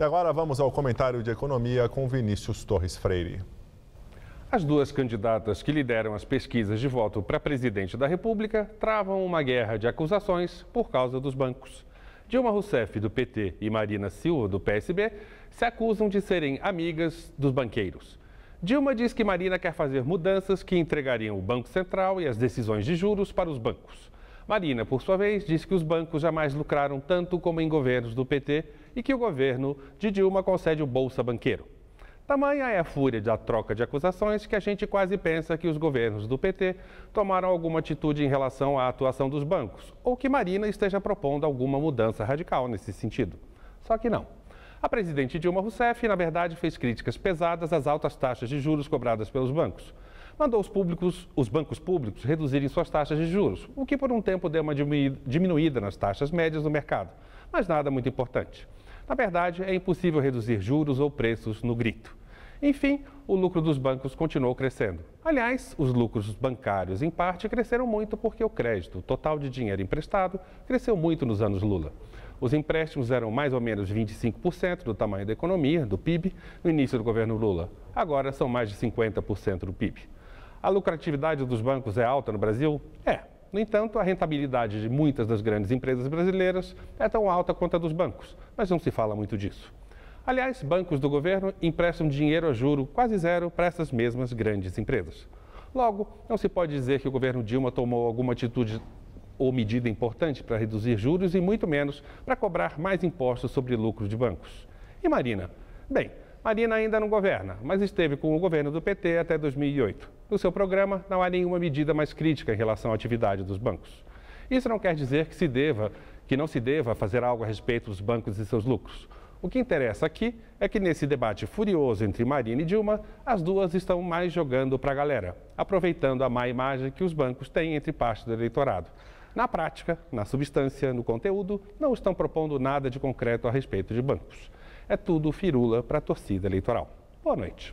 E agora vamos ao comentário de economia com Vinícius Torres Freire. As duas candidatas que lideram as pesquisas de voto para presidente da República travam uma guerra de acusações por causa dos bancos. Dilma Rousseff, do PT, e Marina Silva, do PSB, se acusam de serem amigas dos banqueiros. Dilma diz que Marina quer fazer mudanças que entregariam o Banco Central e as decisões de juros para os bancos. Marina, por sua vez, diz que os bancos jamais lucraram tanto como em governos do PT e que o governo de Dilma concede o Bolsa Banqueiro. Tamanha é a fúria da troca de acusações que a gente quase pensa que os governos do PT tomaram alguma atitude em relação à atuação dos bancos, ou que Marina esteja propondo alguma mudança radical nesse sentido. Só que não. A presidente Dilma Rousseff, na verdade, fez críticas pesadas às altas taxas de juros cobradas pelos bancos. Mandou os, públicos, os bancos públicos reduzirem suas taxas de juros, o que por um tempo deu uma diminuída nas taxas médias do mercado, mas nada muito importante. Na verdade, é impossível reduzir juros ou preços no grito. Enfim, o lucro dos bancos continuou crescendo. Aliás, os lucros bancários, em parte, cresceram muito porque o crédito, o total de dinheiro emprestado, cresceu muito nos anos Lula. Os empréstimos eram mais ou menos 25% do tamanho da economia, do PIB, no início do governo Lula. Agora são mais de 50% do PIB. A lucratividade dos bancos é alta no Brasil? É. No entanto, a rentabilidade de muitas das grandes empresas brasileiras é tão alta quanto a dos bancos, mas não se fala muito disso. Aliás, bancos do governo emprestam dinheiro a juro quase zero para essas mesmas grandes empresas. Logo, não se pode dizer que o governo Dilma tomou alguma atitude ou medida importante para reduzir juros e muito menos para cobrar mais impostos sobre lucros de bancos. E Marina? Bem, Marina ainda não governa, mas esteve com o governo do PT até 2008. No seu programa, não há nenhuma medida mais crítica em relação à atividade dos bancos. Isso não quer dizer que se deva, que não se deva fazer algo a respeito dos bancos e seus lucros. O que interessa aqui é que nesse debate furioso entre Marina e Dilma, as duas estão mais jogando para a galera, aproveitando a má imagem que os bancos têm entre parte do eleitorado. Na prática, na substância, no conteúdo, não estão propondo nada de concreto a respeito de bancos. É tudo firula para a torcida eleitoral. Boa noite.